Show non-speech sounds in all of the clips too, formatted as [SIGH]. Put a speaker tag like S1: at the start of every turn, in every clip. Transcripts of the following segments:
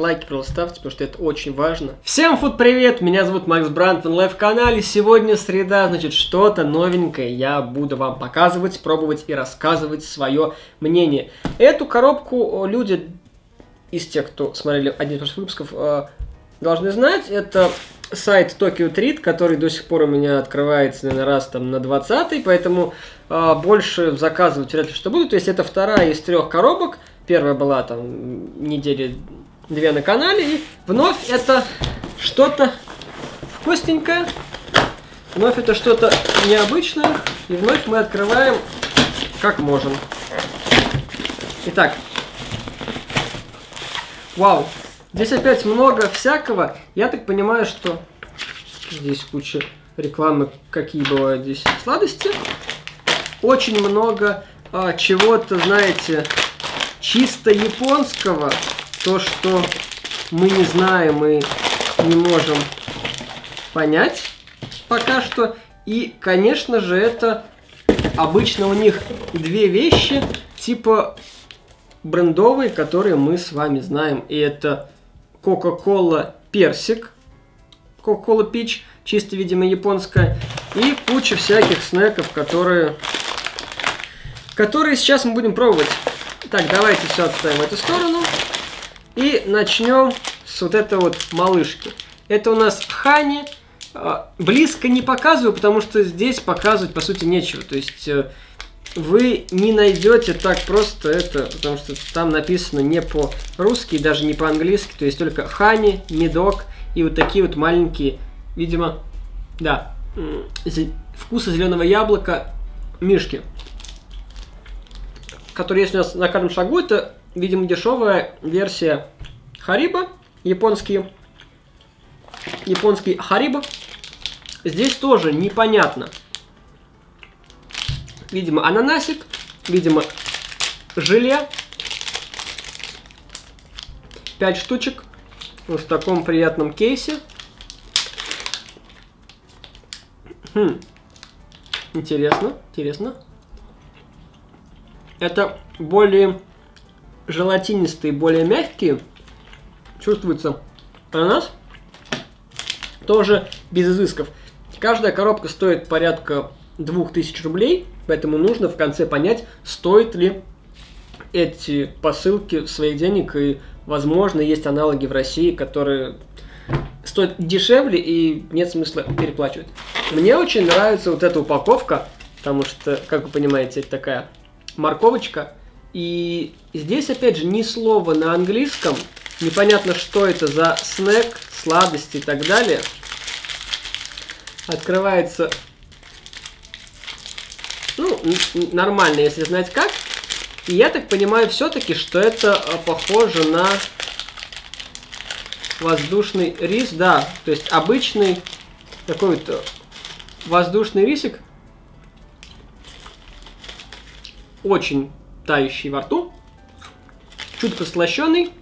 S1: Лайки, пожалуйста, ставьте, потому что это очень важно. Всем food привет, меня зовут Макс Брандт, на live канале. Сегодня среда, значит, что-то новенькое я буду вам показывать, пробовать и рассказывать свое мнение. Эту коробку люди из тех, кто смотрели один из прошлых выпусков, э, должны знать. Это сайт Tokyo Treat, который до сих пор у меня открывается, наверное, раз там на 20 поэтому э, больше заказывать вряд ли что буду. То есть это вторая из трех коробок. Первая была там недели две на канале. И вновь это что-то вкусненькое. Вновь это что-то необычное. И вновь мы открываем как можем. Итак. Вау. Здесь опять много всякого. Я так понимаю, что здесь куча рекламы, какие бывают здесь сладости. Очень много а, чего-то, знаете, чисто японского то, что мы не знаем и не можем понять пока что. И, конечно же, это обычно у них две вещи, типа брендовые, которые мы с вами знаем. И это Coca-Cola Персик, Coca-Cola Peach, чисто, видимо, японская, и куча всяких снеков, которые, которые сейчас мы будем пробовать. Так, давайте все отставим в эту сторону. И начнем с вот этой вот малышки. Это у нас Хани. А, близко не показываю, потому что здесь показывать, по сути, нечего. То есть э, вы не найдете так просто это, потому что там написано не по-русски, даже не по-английски. То есть только Хани, Медок и вот такие вот маленькие, видимо, да, вкуса зеленого яблока мишки. Которые есть у нас на каждом шагу. Это видимо, дешевая версия Хариба, японский, японский Хариба. Здесь тоже непонятно. Видимо, ананасик, видимо, желе. 5 штучек в таком приятном кейсе. Хм. Интересно, интересно. Это более желатинистые, более мягкие. Чувствуется ананас. Тоже без изысков. Каждая коробка стоит порядка 2000 рублей, поэтому нужно в конце понять, стоит ли эти посылки своих денег, и, возможно, есть аналоги в России, которые стоят дешевле и нет смысла переплачивать. Мне очень нравится вот эта упаковка, потому что, как вы понимаете, это такая морковочка – и здесь, опять же, ни слова на английском. Непонятно, что это за снэк, сладости и так далее. Открывается, ну, нормально, если знать как. И я так понимаю все-таки, что это а, похоже на воздушный рис. Да, то есть обычный такой вот воздушный рисик. Очень тающий во рту, чуть послащенный,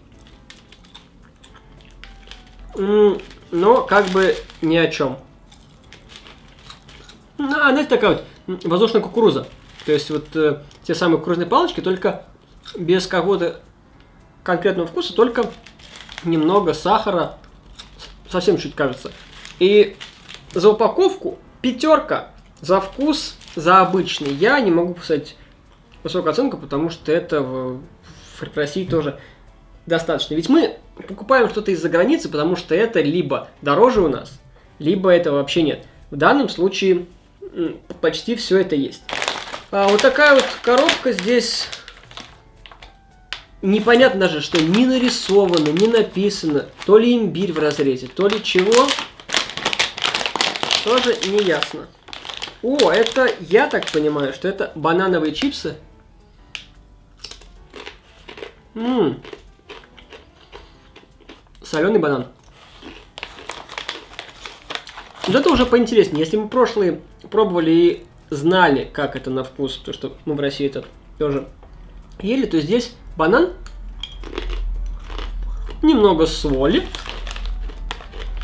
S1: но как бы ни о чем. А, знаете, такая вот воздушная кукуруза. То есть вот э, те самые кукурузные палочки, только без какого-то конкретного вкуса, только немного сахара, совсем чуть кажется. И за упаковку пятерка, за вкус, за обычный. Я не могу поставить высокую оценку, потому что это в, в России тоже достаточно. Ведь мы покупаем что-то из-за границы, потому что это либо дороже у нас, либо это вообще нет. В данном случае почти все это есть. А вот такая вот коробка здесь непонятно даже, что не нарисовано, не написано, то ли имбирь в разрезе, то ли чего, тоже не ясно. О, это, я так понимаю, что это банановые чипсы Ммм. Соленый банан. Вот это уже поинтереснее. Если мы прошлые пробовали и знали, как это на вкус, то что мы в России это тоже ели, то здесь банан, немного соли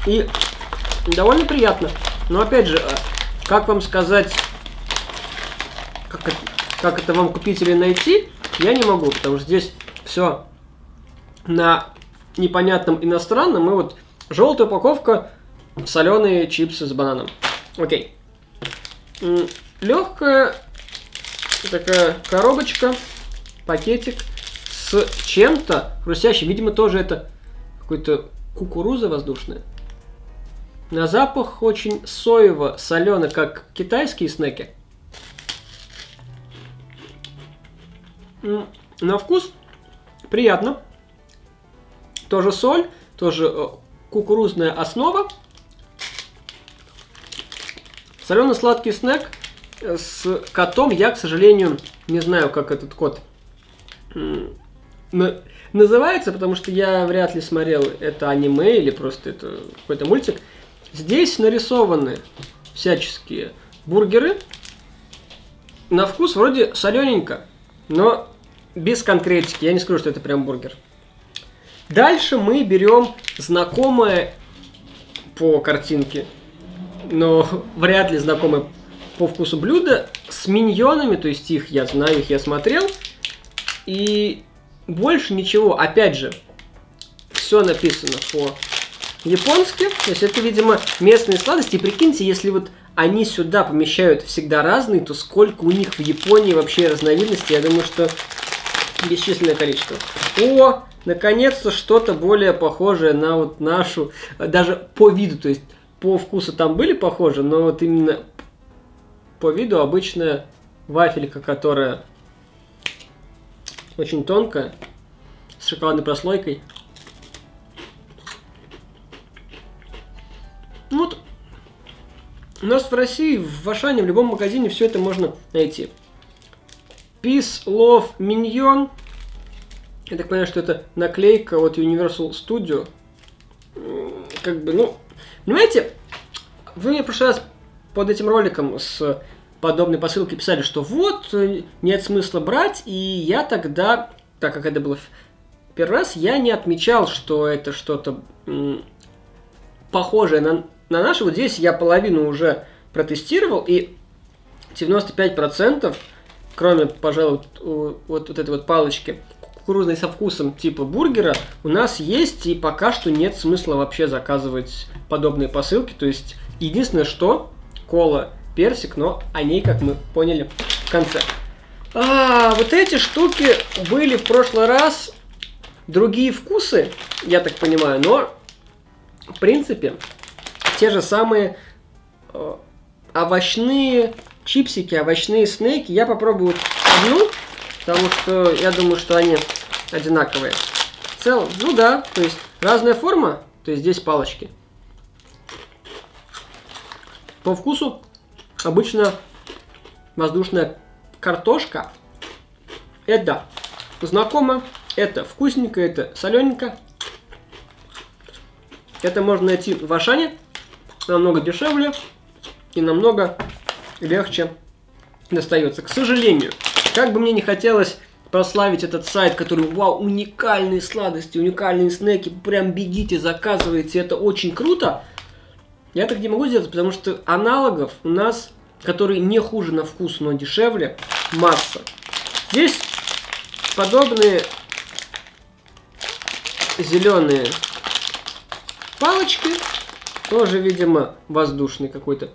S1: и довольно приятно. Но опять же, а, как вам сказать, как это, как это вам купить или найти, я не могу, потому что здесь все на непонятным иностранным. И вот желтая упаковка, соленые чипсы с бананом. Окей. Легкая такая коробочка, пакетик с чем-то хрустящим. Видимо, тоже это какой-то кукуруза воздушная. На запах очень соево, солено, как китайские снеки. На вкус приятно. Тоже соль, тоже э, кукурузная основа. Солено-сладкий снэк с котом. Я, к сожалению, не знаю, как этот кот называется, потому что я вряд ли смотрел это аниме или просто это какой-то мультик. Здесь нарисованы всяческие бургеры. На вкус вроде солененько, но без конкретики. Я не скажу, что это прям бургер. Дальше мы берем знакомое по картинке, но [LAUGHS] вряд ли знакомое по вкусу блюдо с миньонами, то есть их я знаю, их я смотрел. И больше ничего. Опять же, все написано по японски. То есть это, видимо, местные сладости. И прикиньте, если вот они сюда помещают всегда разные, то сколько у них в Японии вообще разновидностей, я думаю, что бесчисленное количество. О, наконец-то что-то более похожее на вот нашу, даже по виду, то есть по вкусу там были похожи, но вот именно по виду обычная вафелька, которая очень тонкая, с шоколадной прослойкой. Ну вот, у нас в России, в Ашане, в любом магазине все это можно найти. Peace, Love, Minion. Я так понимаю, что это наклейка от Universal Studio. Как бы, ну, понимаете, вы мне в прошлый раз под этим роликом с подобной посылки писали, что вот, нет смысла брать, и я тогда, так как это было первый раз, я не отмечал, что это что-то похожее на, на наше. Вот здесь я половину уже протестировал, и 95%, кроме, пожалуй, вот, вот этой вот палочки, кукурузной со вкусом типа бургера, у нас есть, и пока что нет смысла вообще заказывать подобные посылки. То есть, единственное, что кола, персик, но о ней, как мы поняли, в конце. А, вот эти штуки были в прошлый раз другие вкусы, я так понимаю, но в принципе те же самые э, овощные чипсики, овощные снеки. Я попробую одну, потому что я думаю, что они одинаковые. В целом, ну да, то есть разная форма, то есть здесь палочки. По вкусу обычно воздушная картошка. Это знакомо, это вкусненько, это солененько. Это можно найти в Ашане, намного дешевле и намного легче достается. К сожалению, как бы мне не хотелось прославить этот сайт, который, вау, уникальные сладости, уникальные снеки, прям бегите, заказывайте, это очень круто. Я так не могу сделать, потому что аналогов у нас, которые не хуже на вкус, но дешевле, масса. Здесь подобные зеленые палочки, тоже, видимо, воздушный какой-то.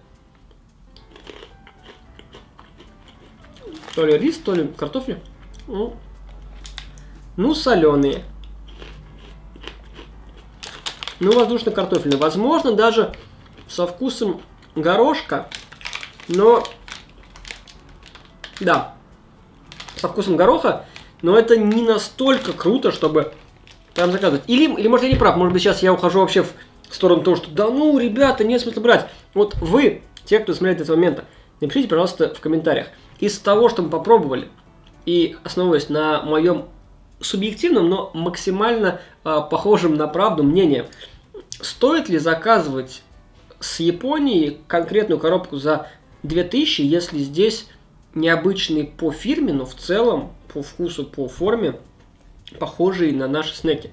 S1: То ли рис, то ли картофель. Ну, ну соленые. Ну, воздушно-картофельные. Возможно, даже со вкусом горошка, но... Да, со вкусом гороха, но это не настолько круто, чтобы прям заказывать. Или, или может я не прав, может быть сейчас я ухожу вообще в сторону того, что да ну, ребята, нет смысла брать. Вот вы, те, кто смотрит этого момента, напишите, пожалуйста, в комментариях. Из того, что мы попробовали, и основываясь на моем субъективном, но максимально э, похожем на правду мнении, стоит ли заказывать с Японии конкретную коробку за 2000, если здесь необычный по фирме, но в целом по вкусу, по форме похожие на наши снеки.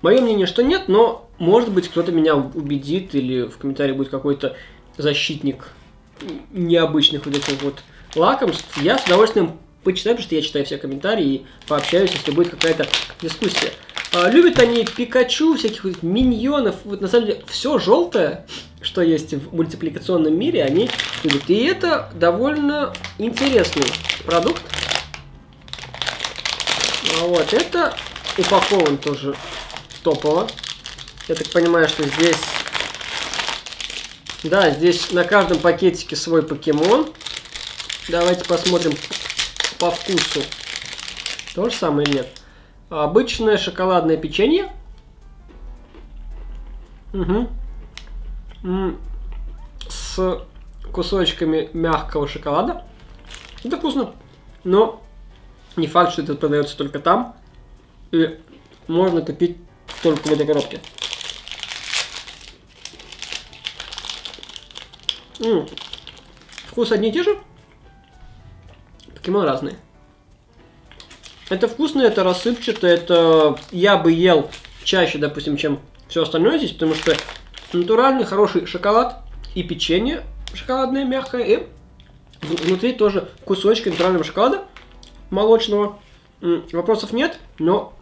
S1: Мое мнение, что нет, но может быть кто-то меня убедит или в комментарии будет какой-то защитник необычных вот этих вот лакомств. Я с удовольствием почитаю, потому что я читаю все комментарии и пообщаюсь, если будет какая-то дискуссия. А, любят они Пикачу, всяких вот миньонов. Вот на самом деле все желтое, что есть в мультипликационном мире, они любят. И это довольно интересный продукт. А вот это упакован тоже топово. Я так понимаю, что здесь... Да, здесь на каждом пакетике свой покемон. Давайте посмотрим по вкусу. То же самое или нет? Обычное шоколадное печенье. Угу. С кусочками мягкого шоколада. Это вкусно. Но не факт, что это продается только там. И можно купить только в этой коробке. М -м. Вкус одни и те же. Покемон разные. Это вкусно, это рассыпчато, это я бы ел чаще, допустим, чем все остальное здесь, потому что натуральный хороший шоколад и печенье шоколадное мягкое, и внутри тоже кусочки натурального шоколада молочного. Вопросов нет, но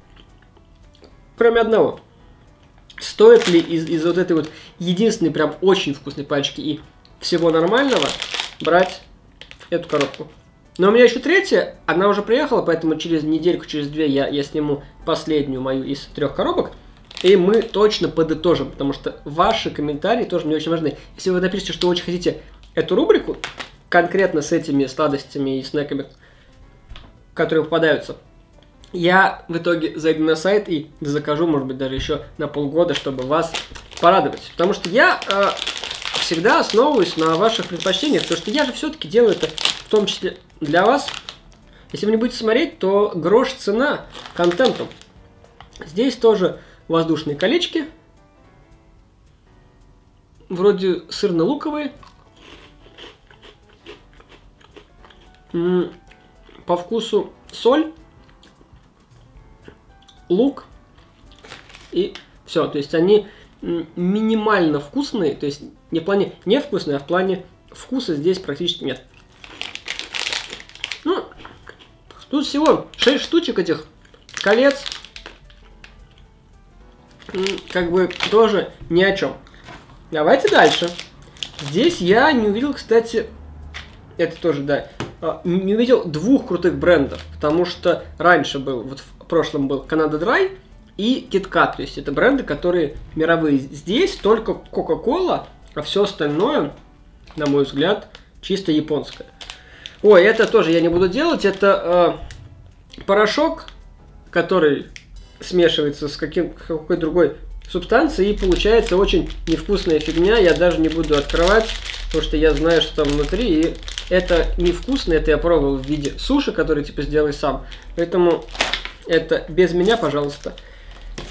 S1: кроме одного. Стоит ли из, из вот этой вот единственной прям очень вкусной пачки и всего нормального брать эту коробку? Но у меня еще третья, она уже приехала, поэтому через недельку, через две я, я сниму последнюю мою из трех коробок. И мы точно подытожим, потому что ваши комментарии тоже мне очень важны. Если вы напишите, что очень хотите эту рубрику, конкретно с этими сладостями и снеками, которые попадаются, я в итоге зайду на сайт и закажу, может быть, даже еще на полгода, чтобы вас порадовать. Потому что я э, всегда основываюсь на ваших предпочтениях, потому что я же все-таки делаю это в том числе для вас. Если вы не будете смотреть, то грош цена контенту. Здесь тоже воздушные колечки. Вроде сырно-луковые. По вкусу соль, лук и все. То есть они минимально вкусные, то есть не в плане невкусные, а в плане вкуса здесь практически нет. Ну, тут всего 6 штучек этих колец. Как бы тоже ни о чем. Давайте дальше. Здесь я не увидел, кстати, это тоже, да, а, не увидел двух крутых брендов, потому что раньше был, вот в прошлом был Canada Dry и KitKat, то есть это бренды, которые мировые. Здесь только Coca-Cola, а все остальное, на мой взгляд, чисто японское. Ой, это тоже я не буду делать. Это э, порошок, который смешивается с каким, какой другой субстанцией, и получается очень невкусная фигня. Я даже не буду открывать, потому что я знаю, что там внутри. И это невкусно, это я пробовал в виде суши, который типа сделай сам. Поэтому это без меня, пожалуйста.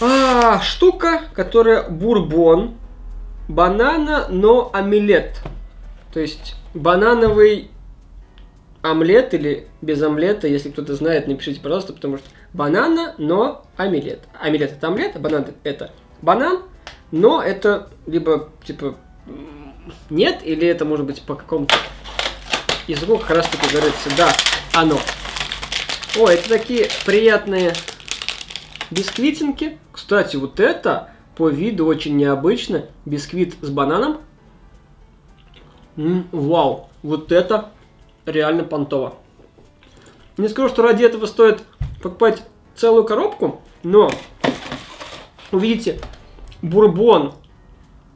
S1: А, штука, которая бурбон, банана, но омелет. То есть банановый омлет или без омлета, если кто-то знает, напишите, пожалуйста, потому что банана, но омелет. Омелет это омлет, а банан это банан, но это либо типа нет, или это может быть по какому-то языку как раз таки говорится, да, оно. О, это такие приятные бисквитинки. Кстати, вот это по виду очень необычно. Бисквит с бананом. М -м, вау, вот это реально понтово. Не скажу, что ради этого стоит покупать целую коробку, но увидите бурбон,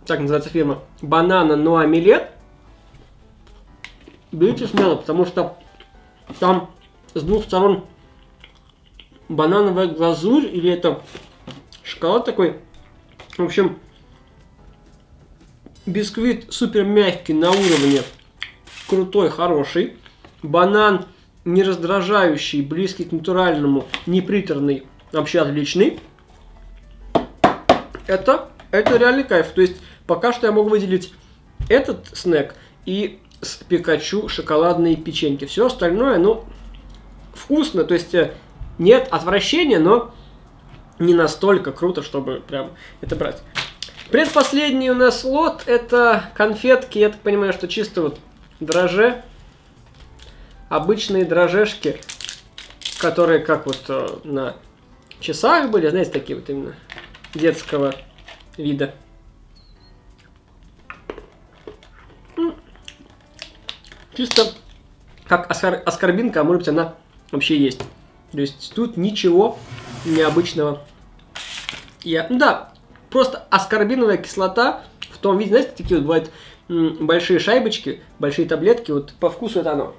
S1: так называется фирма, банана но амилет, берите смело, потому что там с двух сторон банановая глазурь или это шоколад такой. В общем, бисквит супер мягкий на уровне крутой, хороший. Банан не раздражающий, близкий к натуральному, не приторный, вообще отличный. Это, это реальный кайф. То есть пока что я могу выделить этот снэк и с Пикачу шоколадные печеньки. Все остальное, ну, вкусно. То есть э, нет отвращения, но не настолько круто, чтобы прям это брать. Предпоследний у нас лот это конфетки. Я так понимаю, что чисто вот дроже. Обычные дрожжешки, которые как вот э, на часах были, знаете, такие вот именно детского вида. Чисто как оскор оскорбинка, а может быть она вообще есть. То есть тут ничего необычного. Я, ну да, просто аскорбиновая кислота в том виде, знаете, такие вот бывают большие шайбочки, большие таблетки, вот по вкусу это оно.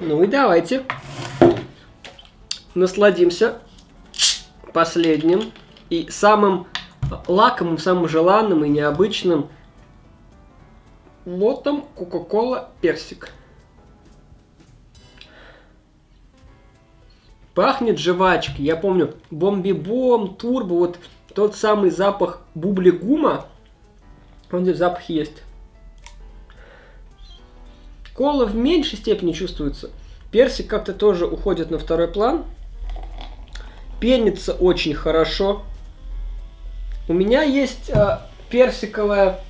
S1: Ну и давайте насладимся последним и самым лакомым, самым желанным и необычным лотом Кока-Кола Персик. Пахнет жвачкой. Я помню, Бомби-бом, Турбо, вот тот самый запах бубли-гума. Он здесь запах есть. Кола в меньшей степени чувствуется. Персик как-то тоже уходит на второй план. Пенится очень хорошо. У меня есть э, персиковая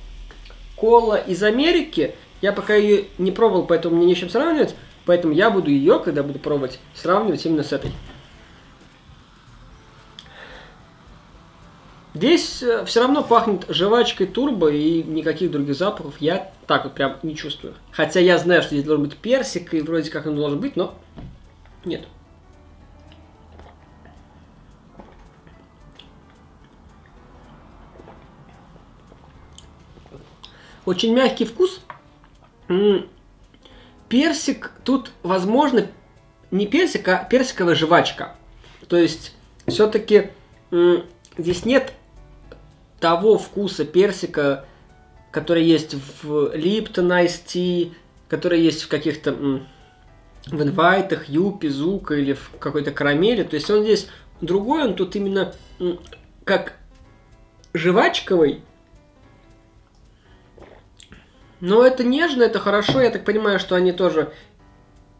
S1: кола из Америки. Я пока ее не пробовал, поэтому мне нечем сравнивать. Поэтому я буду ее, когда буду пробовать, сравнивать именно с этой. Здесь э, все равно пахнет жвачкой турбо и никаких других запахов я так вот прям не чувствую. Хотя я знаю, что здесь должен быть персик и вроде как он должен быть, но нет. Очень мягкий вкус. Персик тут, возможно, не персик, а персиковая жвачка. То есть, все-таки здесь нет того вкуса персика, который есть в Липтон Ice который есть в каких-то в инвайтах, юпи, зука или в какой-то карамели. То есть он здесь другой, он тут именно как жвачковый, но это нежно, это хорошо. Я так понимаю, что они тоже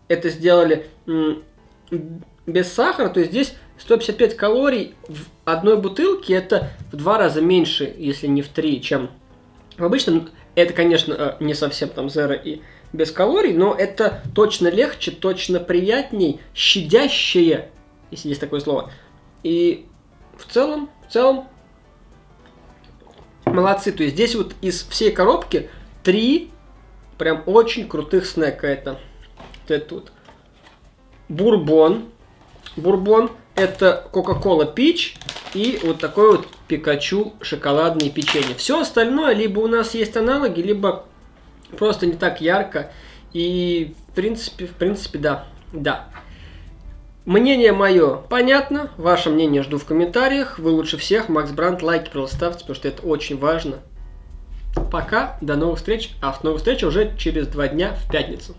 S1: это сделали без сахара. То есть здесь 155 калорий в одной бутылке. Это в два раза меньше, если не в три, чем в обычном. Это, конечно, э, не совсем там зеро и без калорий, но это точно легче, точно приятней, щадящее, если есть такое слово. И в целом, в целом, молодцы. То есть здесь вот из всей коробки три прям очень крутых снека. Это, это вот бурбон. Бурбон это Coca-Cola Peach и вот такой вот Пикачу шоколадное печенье. Все остальное либо у нас есть аналоги, либо просто не так ярко. И в принципе, в принципе, да, да. Мнение мое понятно, ваше мнение жду в комментариях. Вы лучше всех, Макс Бранд, лайки просто потому что это очень важно. Пока, до новых встреч, а новых встреч уже через два дня в пятницу.